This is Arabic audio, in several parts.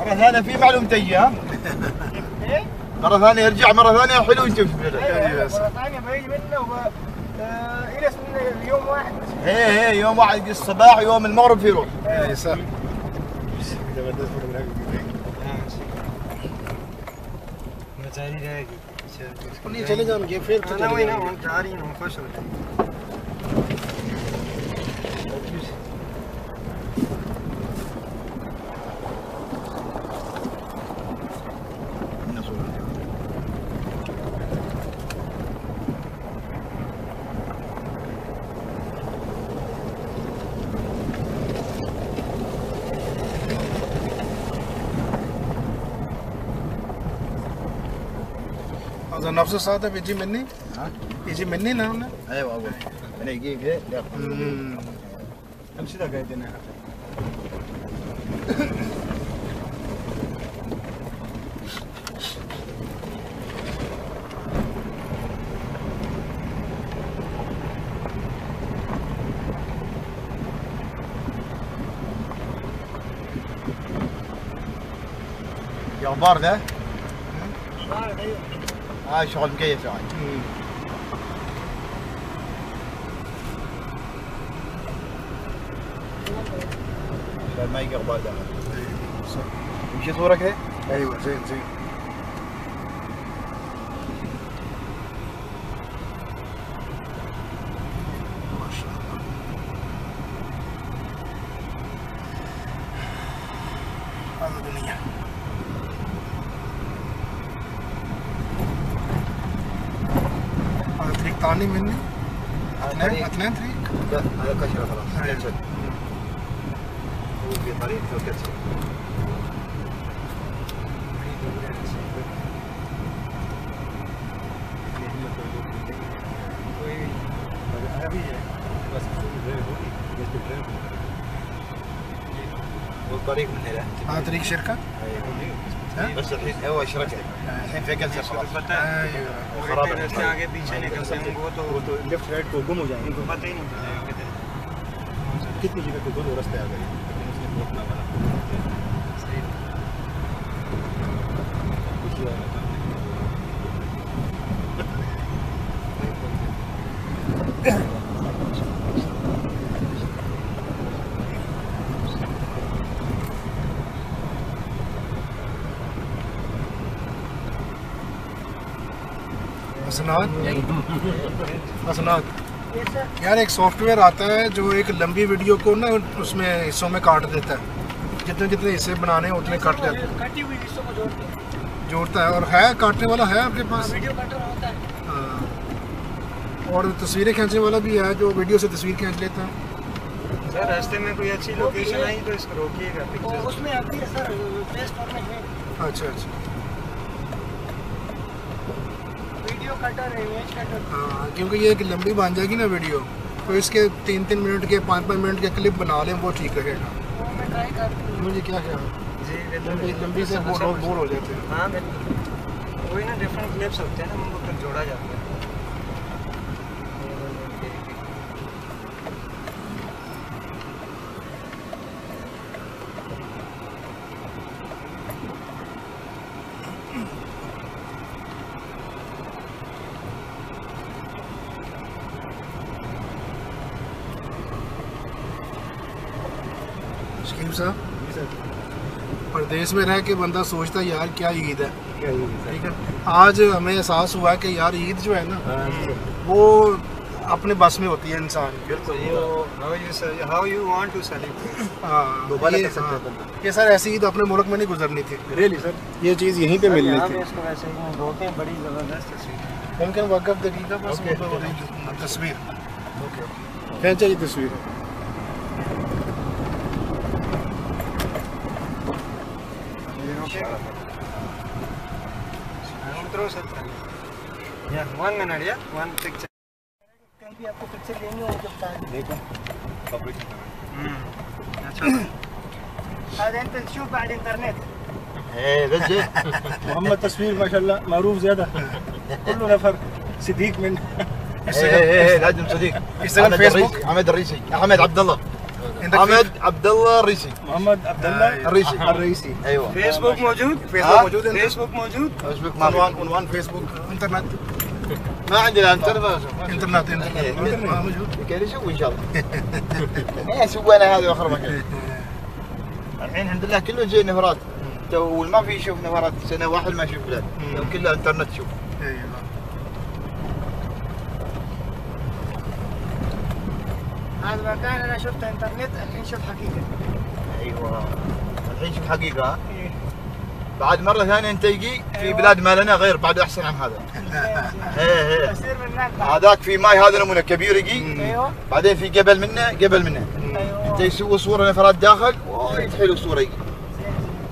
مرة ثانية في معلومة تجي ها؟ ايه؟ مرة ثانية يرجع مرة ثانية حلو انت في ايوه ايوه مرة ثانية بيجي منه وب... آه، يجلس منه يوم واحد بس ايه ايه يوم واحد الصباح ويوم المغرب في يروح اي صح नहीं चले जाएंगे फिर तो انا चले وين जाएंगे। هو انت عارفين هم هذا نفس الساعة بيجي مني. ها؟ يجي مني نعم أيوه اول. أنا يجيب إيه لا. امشي ده قاعدين يا أخبار ذا؟ بعد أيوه. هاي شغل مقيس يعني. عشان ما يجي أخبار ذا يمشي صورك هي؟ أيوه زين زين. هذا دنيا ثاني مني اثنين اثنين طريق لا هذا كشره خلاص. كنسل هو في طريق كنسل والطريق من هنا هذا طريق شركة ايوه بس الحين. هو شركه الحين في کلچر خلاص ايوه خراب ہے اس سے آگے پیچھے نکل سکیں وہ تو لیفٹ رائٹ کو گم ہو جائیں گے گا کتنی جگہ حسنات حسنات ہاں، یار ایک software آتا ہے جو ایک لمبی ویڈیو کو نا اس میں حصوں میں کاٹ دیتا ہے۔ جتنے جتنے حصے بنانے ہیں اتنے کاٹ جاتے ہیں۔ جوڑتا ہے۔ اور ہے کاٹنے والا ہے آپ کے پاس ہاں۔ اور تصویریں کھینچنے والا بھی ہے جو ویڈیو سے تصویر کھینچ لیتا ہے۔ سر راستے میں کوئی اچھی location آئی تو اس کو روکیے گا اچھا اچھا۔ ویڈیو cutter ہے ہاں کیونکہ یہ ایک لمبی بن جائے گی نا ویڈیو تو اس کے تین تین منٹ کے پانچ پانچ منٹ کے کلپ بنا لیں وہ ٹھیک رہے گا۔ مجھے کیا خیال ہے؟ جی لمبی سے بور ہو جاتے ہیں۔ ہاں بالکل وہی نا different clips ہوتے ہیں نا ان کو پھر جوڑا جاتا ہے۔ حکیم صاحب؟ پردیس میں رہ کے بندہ سوچتا یار کیا عید ہے۔ ٹھیک ہے۔ آج ہمیں احساس ہوا ہے کہ یار عید جو ہے نا وہ اپنے بس میں ہوتی ہے انسان ہاں، ہاں، یہ سر ایسی عید اپنے ملک میں نہیں گزرنی تھی۔ really سر یہ چیز یہیں پہ ملنی تھی۔ ممکن وقف دقیقہ بس تصویر۔ کھینچے یہ تصویر۔ वांट टू सेलिब्रेट हाँ दोबारा ये, कर सकते हैं हाँ, बंदा। ये सर ऐसी ईद अपने मुल्क में नहीं गुजरनी थी रियली सर ये चीज़ यहीं पे मिलनी यहाँ थी पे इसको वैसे ही रोके हैं, बड़ी जबरदस्त तस्वीर मुमकिन वक़्फ़ दकीका बस ओके। वो तो हो रही तस्वीर खींचा ये तस्वीर ये रोकेगा थ्रो सकता है या वन मिनट या वन पिक्चर कहीं भी आपको पिक्चर लेनी हो तो बताएं देखो هذا انت تشوف بعد الانترنت ايه بس إيه. محمد تصوير ما شاء الله معروف زيادة كله نفر صديق من ايه ايه إيه، لازم صديق يشتغل أحمد فيسبوك؟ الرئيسي، احمد الرئيسي احمد عبد الله عندك حمد عبد الله الريسي محمد عبد الله الريسي. الرئيسي أيوه. فيسبوك موجود؟ فيسبوك؟ موجود فيسبوك موجود؟ فيسبوك ما عنوان. عنوان فيسبوك. إنترنت. ما عندنا إنترنت انترنت إنترنت. ما موجود. كان يسوي إن شاء الله. إيه سوينا هذا آخر مكان. الحين الحمد لله كله زي نفرات. تو ما في يشوف نفرات سنة واحد ما يشوف بلاد مم. لو كله إنترنت شوف. أيوه. المكان أنا إنترنت الحين شوف حقيقة. أيوه. الحين شوف حقيقة. إيه. بعد مرة ثانية أنت يجي في أيوة. بلاد ما لنا غير بعد أحسن عن هذا. إيه. إيه, إيه. هذاك في ماي هذا نمونه كبير يجي. أيوه. بعدين في جبل منه جبل منه. أيوه. أنت يسوي صورة نفرات داخل وايد حلو صورة يجي.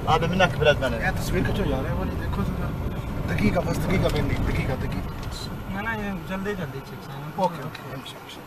هذا من هناك بلاد ما لنا يعني تصويرك يا دقيقة بس دقيقة بيني دقيقة دقيقة. أنا جلدي جلدي أوكي أوكي. إمشي إمشي.